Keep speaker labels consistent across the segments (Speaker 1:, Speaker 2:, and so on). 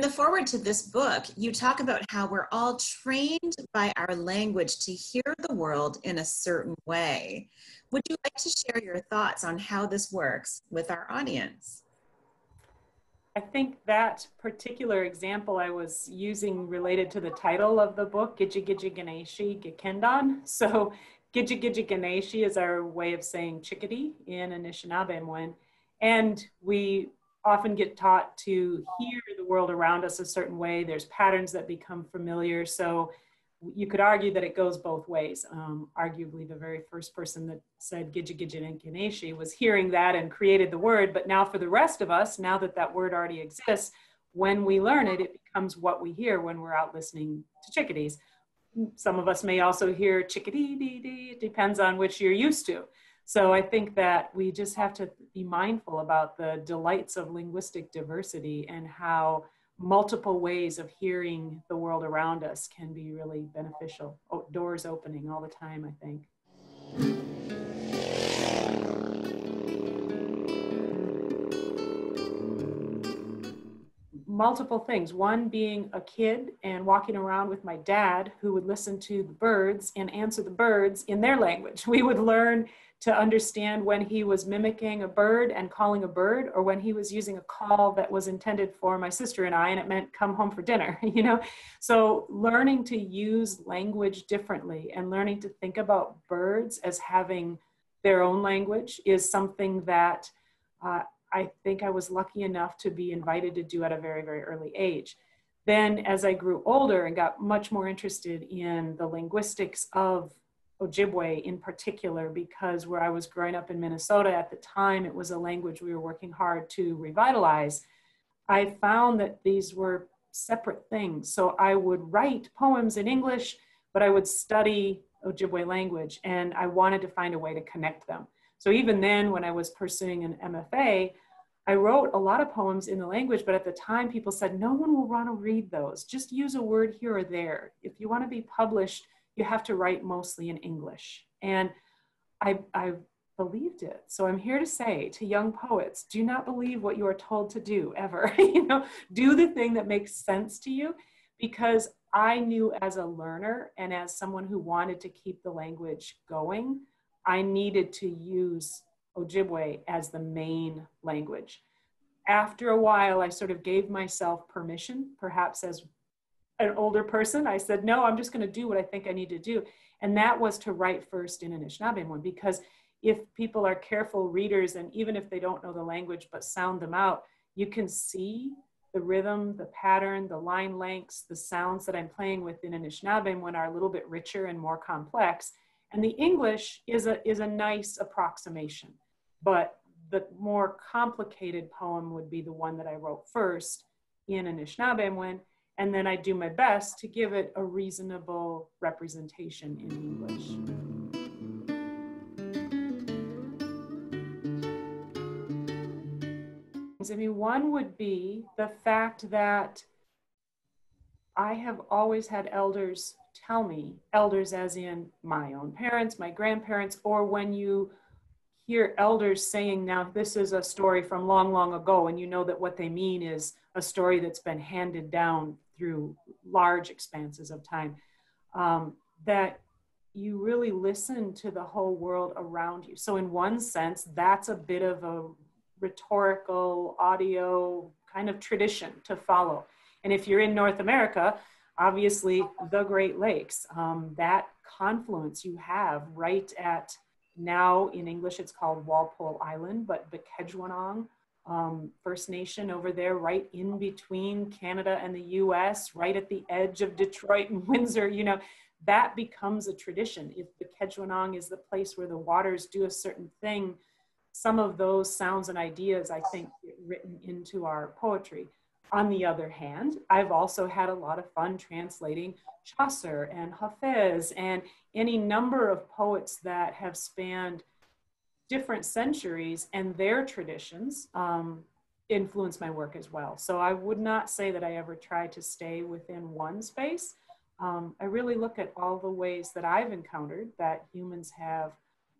Speaker 1: the forward to this book, you talk about how we're all trained by our language to hear the world in a certain way. Would you like to share your thoughts on how this works with our audience?
Speaker 2: I think that particular example I was using related to the title of the book, Gidji Ganeshi Gikendan. So Gidji Ganeshi is our way of saying chickadee in Anishinaabemowin. And we often get taught to hear the world around us a certain way. There's patterns that become familiar. So you could argue that it goes both ways. Um, arguably, the very first person that said Gidja Gidja and Ganeshi was hearing that and created the word. But now, for the rest of us, now that that word already exists, when we learn it, it becomes what we hear when we're out listening to chickadees. Some of us may also hear chickadee dee dee. Depends on which you're used to. So I think that we just have to be mindful about the delights of linguistic diversity and how multiple ways of hearing the world around us can be really beneficial. Oh, doors opening all the time, I think. Multiple things. One being a kid and walking around with my dad who would listen to the birds and answer the birds in their language. We would learn to understand when he was mimicking a bird and calling a bird or when he was using a call that was intended for my sister and I and it meant come home for dinner, you know? So learning to use language differently and learning to think about birds as having their own language is something that uh, I think I was lucky enough to be invited to do at a very, very early age. Then, as I grew older and got much more interested in the linguistics of Ojibwe in particular, because where I was growing up in Minnesota at the time, it was a language we were working hard to revitalize. I found that these were separate things. So I would write poems in English, but I would study Ojibwe language and I wanted to find a way to connect them. So even then, when I was pursuing an MFA, I wrote a lot of poems in the language, but at the time people said, no one will want to read those. Just use a word here or there. If you want to be published, you have to write mostly in English. And I, I believed it. So I'm here to say to young poets, do not believe what you are told to do ever. you know, do the thing that makes sense to you because I knew as a learner and as someone who wanted to keep the language going, I needed to use Ojibwe as the main language. After a while, I sort of gave myself permission, perhaps as an older person. I said, no, I'm just going to do what I think I need to do. And that was to write first in Anishinaabemowin, because if people are careful readers and even if they don't know the language but sound them out, you can see the rhythm, the pattern, the line lengths, the sounds that I'm playing with in Anishinaabemowin are a little bit richer and more complex. And the English is a, is a nice approximation, but the more complicated poem would be the one that I wrote first in Anishinaabemowin, and then I do my best to give it a reasonable representation in English. I mean, one would be the fact that I have always had elders tell me, elders as in my own parents, my grandparents, or when you hear elders saying, now this is a story from long, long ago, and you know that what they mean is a story that's been handed down through large expanses of time, um, that you really listen to the whole world around you. So, in one sense, that's a bit of a rhetorical audio kind of tradition to follow. And if you're in North America, obviously the Great Lakes, um, that confluence you have right at now in English it's called Walpole Island, but Bkejwanong um, First Nation over there, right in between Canada and the US, right at the edge of Detroit and Windsor, you know, that becomes a tradition. If Bkejwanong is the place where the waters do a certain thing, some of those sounds and ideas, I think, get written into our poetry. On the other hand, I've also had a lot of fun translating Chaucer and Hafez and any number of poets that have spanned different centuries and their traditions um, influence my work as well. So I would not say that I ever try to stay within one space. Um, I really look at all the ways that I've encountered that humans have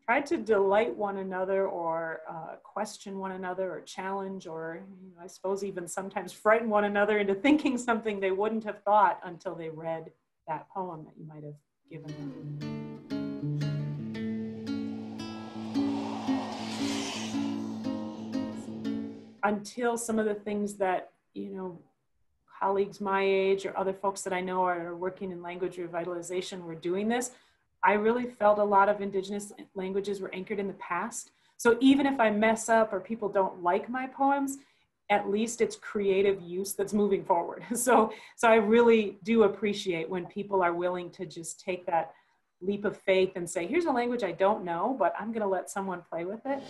Speaker 2: tried to delight one another or uh, question one another or challenge or you know, I suppose even sometimes frighten one another into thinking something they wouldn't have thought until they read that poem that you might have given them. Until some of the things that, you know, colleagues my age or other folks that I know are working in language revitalization were doing this, I really felt a lot of indigenous languages were anchored in the past. So even if I mess up or people don't like my poems, at least it's creative use that's moving forward. So, so I really do appreciate when people are willing to just take that leap of faith and say, here's a language I don't know, but I'm gonna let someone play with it.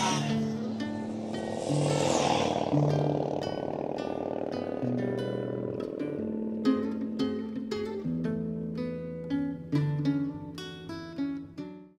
Speaker 2: Um,